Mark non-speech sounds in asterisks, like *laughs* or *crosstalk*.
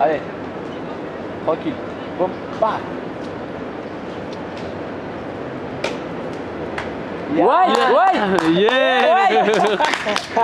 Allez. Tranquille. Boum. Bah. Ouais, ouais. Yeah. Ouais. *laughs* *laughs*